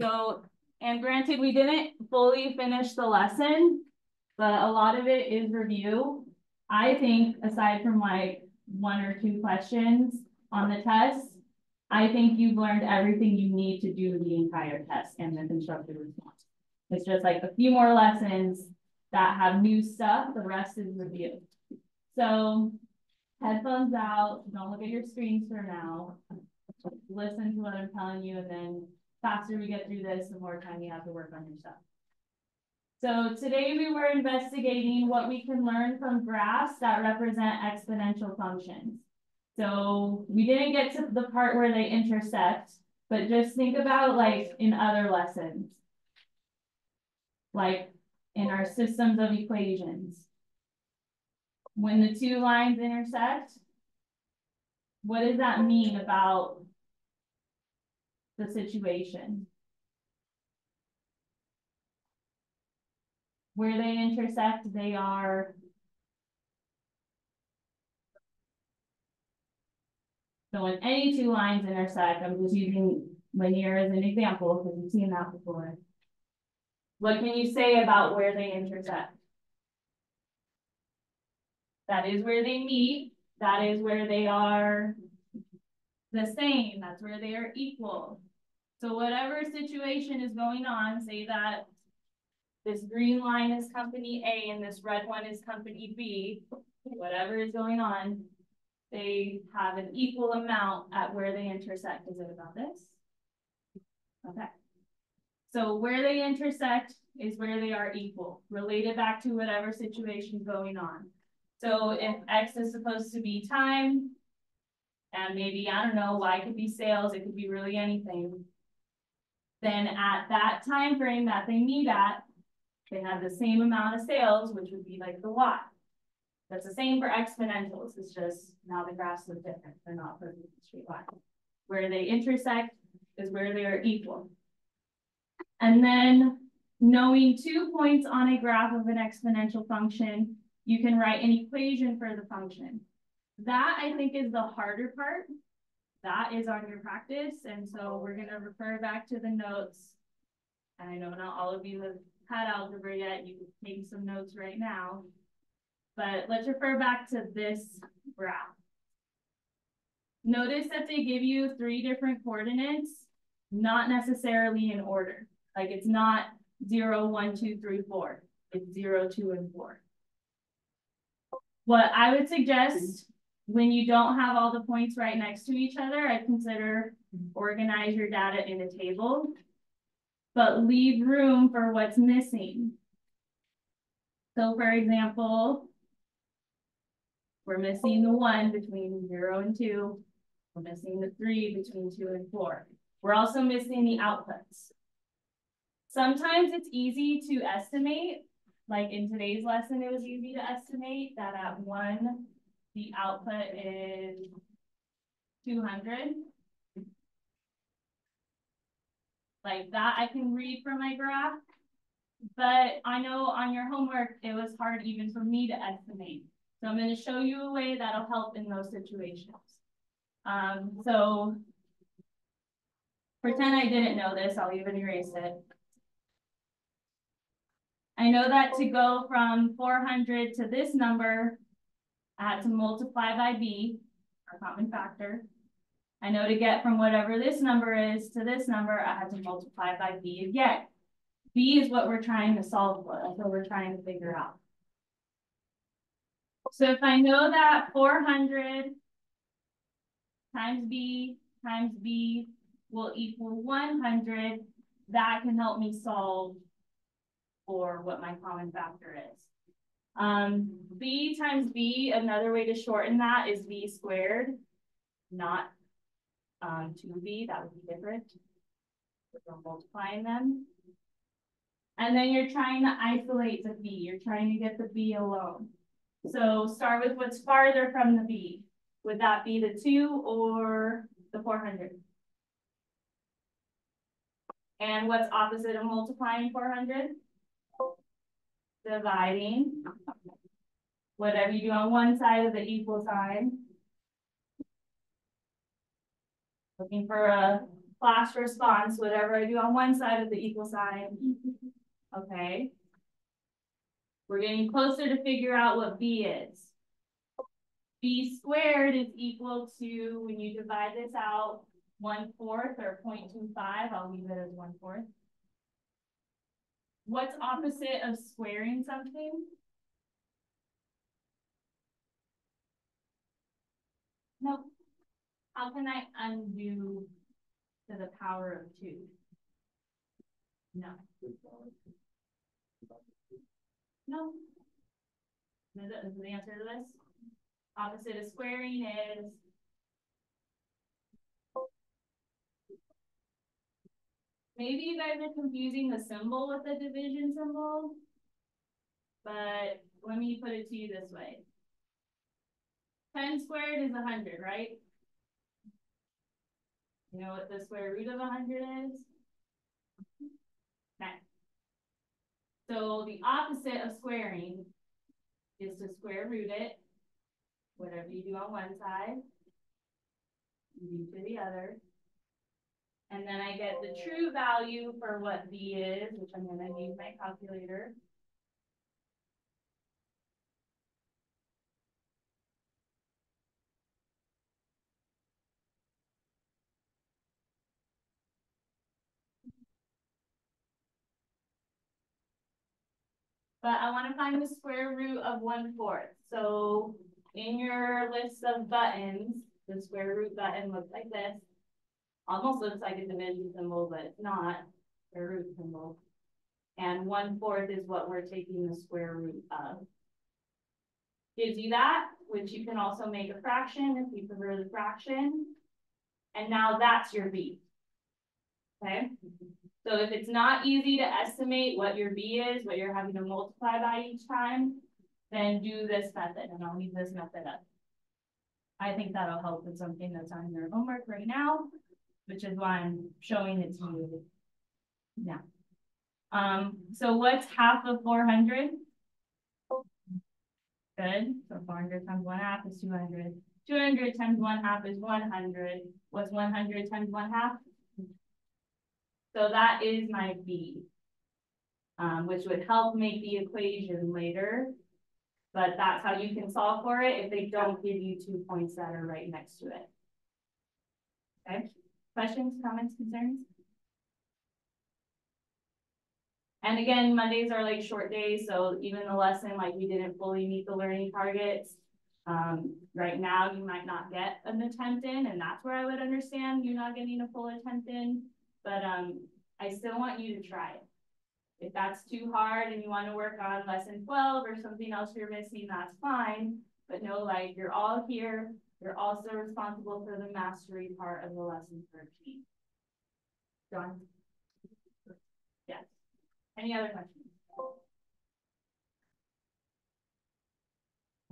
So, and granted, we didn't fully finish the lesson, but a lot of it is review. I think aside from like one or two questions on the test, I think you've learned everything you need to do the entire test and the constructive response. It's just like a few more lessons that have new stuff, the rest is review. So headphones out, don't look at your screens for now. Listen to what I'm telling you, and then faster we get through this, the more time you have to work on yourself. So today we were investigating what we can learn from graphs that represent exponential functions. So we didn't get to the part where they intersect, but just think about like in other lessons, like in our systems of equations. When the two lines intersect, what does that mean about the situation? Where they intersect, they are So when any two lines intersect, I'm just using linear as an example because you've seen that before. What can you say about where they intersect? That is where they meet. That is where they are the same. That's where they are equal. So whatever situation is going on, say that this green line is company A and this red one is company B, whatever is going on, they have an equal amount at where they intersect. Is it about this? Okay. So where they intersect is where they are equal, related back to whatever situation going on. So if X is supposed to be time, and maybe, I don't know, Y could be sales, it could be really anything. Then at that time frame that they meet at, they have the same amount of sales, which would be like the Y. That's the same for exponentials. It's just now the graphs look different. They're not perfectly straight line. Where they intersect is where they are equal. And then knowing two points on a graph of an exponential function, you can write an equation for the function. That I think is the harder part. That is on your practice. And so we're going to refer back to the notes. And I know not all of you have had algebra yet. You can take some notes right now. But let's refer back to this graph. Notice that they give you three different coordinates, not necessarily in order. Like it's not zero, one, two, three, four. It's zero, two, and four. What I would suggest when you don't have all the points right next to each other, I consider organize your data in a table, but leave room for what's missing. So for example, we're missing the one between zero and two. We're missing the three between two and four. We're also missing the outputs. Sometimes it's easy to estimate, like in today's lesson, it was easy to estimate that at one, the output is 200. Like that I can read from my graph, but I know on your homework, it was hard even for me to estimate. So I'm going to show you a way that'll help in those situations. Um, so pretend I didn't know this, I'll even erase it. I know that to go from 400 to this number, I had to multiply by B, our common factor. I know to get from whatever this number is to this number, I had to multiply by B again. B is what we're trying to solve for. That's what we're trying to figure out. So if I know that 400 times B times B will equal 100, that can help me solve for what my common factor is. Um, B times B, another way to shorten that is B squared, not um, 2B, that would be different. We're multiplying them. And then you're trying to isolate the B, you're trying to get the B alone. So start with what's farther from the B. Would that be the two or the 400? And what's opposite of multiplying 400? Dividing. Whatever you do on one side of the equal sign. Looking for a class response, whatever I do on one side of the equal sign. Okay. We're getting closer to figure out what B is. B squared is equal to, when you divide this out, one fourth or 0.25, I'll leave it as one fourth. What's opposite of squaring something? Nope. How can I undo to the power of two? No. No. Is, the answer to this? Opposite of squaring is Maybe you guys are confusing the symbol with the division symbol. But let me put it to you this way. 10 squared is 100, right? You know what the square root of 100 is? Okay. So the opposite of squaring is to square root it. Whatever you do on one side, you do to the other. And then I get the true value for what B is, which I'm going to use my calculator. But I want to find the square root of one fourth. So in your list of buttons, the square root button looks like this. Almost looks like a division symbol, but not a root symbol. And one fourth is what we're taking the square root of. Gives you that, which you can also make a fraction if you prefer the fraction. And now that's your B. Okay. So if it's not easy to estimate what your B is, what you're having to multiply by each time, then do this method and I'll leave this method up. I think that'll help with something that's on your homework right now which is why I'm showing it to you now. Um, so what's half of 400? Good, so 400 times one half is 200. 200 times one half is 100. What's 100 times one half? So that is my B, um, which would help make the equation later. But that's how you can solve for it if they don't give you two points that are right next to it. Okay. Questions, comments, concerns? And again, Mondays are like short days, so even the lesson, like we didn't fully meet the learning targets. Um, right now, you might not get an attempt in, and that's where I would understand you not getting a full attempt in. But um, I still want you to try it. If that's too hard and you want to work on lesson 12 or something else you're missing, that's fine. But know, like, you're all here. You're also responsible for the mastery part of the lesson worksheet. John? Yes. Any other questions?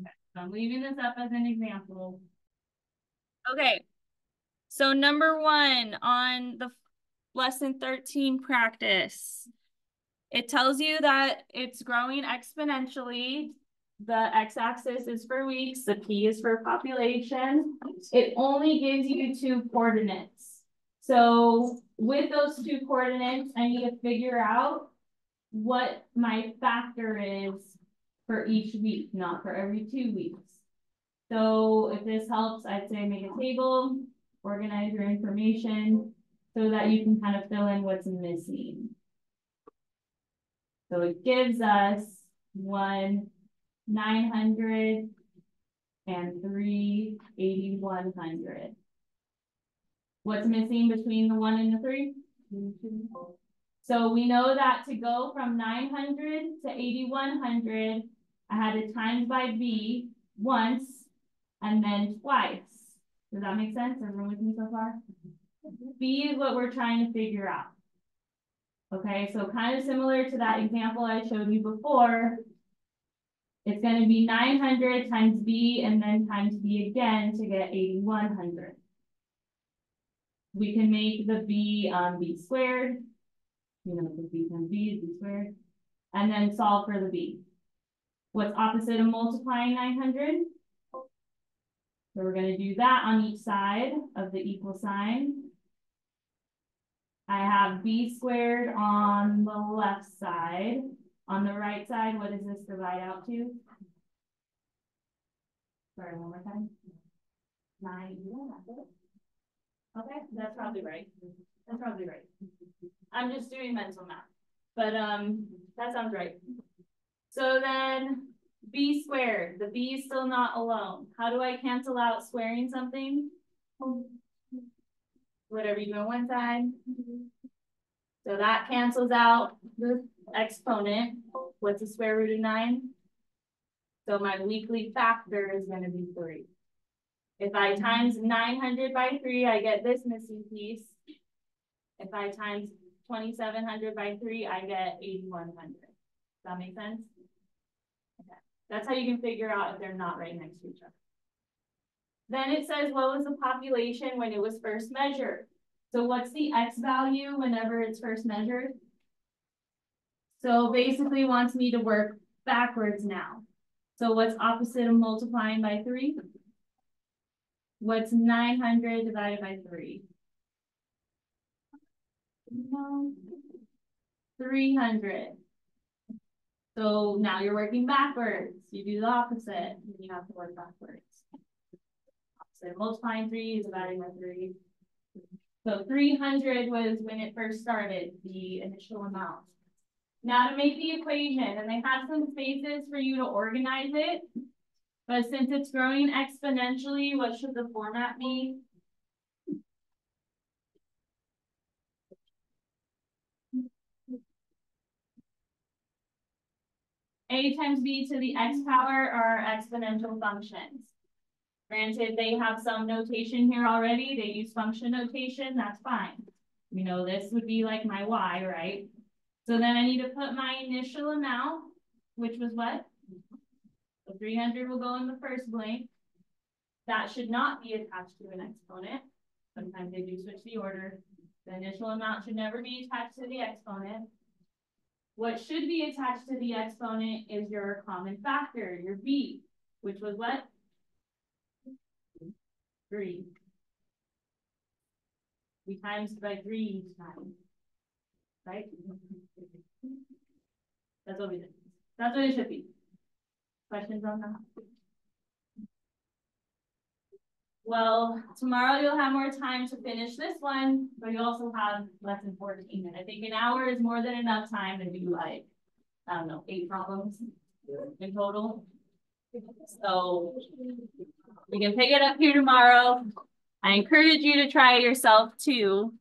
Okay, so I'm leaving this up as an example. Okay, so number one on the lesson 13 practice, it tells you that it's growing exponentially the x-axis is for weeks, the p is for population. It only gives you two coordinates. So with those two coordinates, I need to figure out what my factor is for each week, not for every two weeks. So if this helps, I'd say make a table, organize your information so that you can kind of fill in what's missing. So it gives us one, 900 and 3, 8100. What's missing between the 1 and the 3? So we know that to go from 900 to 8100, I had to times by B once and then twice. Does that make sense? Everyone with me so far? B is what we're trying to figure out. Okay, so kind of similar to that example I showed you before, it's going to be 900 times b and then times b again to get 8100. We can make the b um, b squared. You know, the b times b is b squared. And then solve for the b. What's opposite of multiplying 900? So we're going to do that on each side of the equal sign. I have b squared on the left side. On the right side, what does this divide out to? Sorry, one more time. Nine. Okay, that's probably right. That's probably right. I'm just doing mental math, but um, that sounds right. So then b squared, the b is still not alone. How do I cancel out squaring something? Whatever you on one side. So that cancels out the exponent. What's the square root of nine? So my weekly factor is going to be three. If I times 900 by three, I get this missing piece. If I times 2700 by three, I get 8100. Does that make sense? Okay. That's how you can figure out if they're not right next to each other. Then it says, what was the population when it was first measured? So what's the X value whenever it's first measured? So basically wants me to work backwards now. So what's opposite of multiplying by three? What's 900 divided by three? No. 300. So now you're working backwards. You do the opposite, and you have to work backwards. So multiplying three is dividing by three. So 300 was when it first started, the initial amount. Now to make the equation, and they have some spaces for you to organize it, but since it's growing exponentially, what should the format be? A times B to the X power are exponential functions. Granted, they have some notation here already. They use function notation. That's fine. You know, this would be like my Y, right? So then I need to put my initial amount, which was what? So 300 will go in the first blank. That should not be attached to an exponent. Sometimes they do switch the order. The initial amount should never be attached to the exponent. What should be attached to the exponent is your common factor, your b, which was what? Three. We times by three each time. Right? That's what we did. That's what it should be. Questions on that? Well, tomorrow you'll have more time to finish this one, but you also have lesson 14. And I think an hour is more than enough time to do like, I don't know, eight problems in total. So you can pick it up here tomorrow. I encourage you to try it yourself too.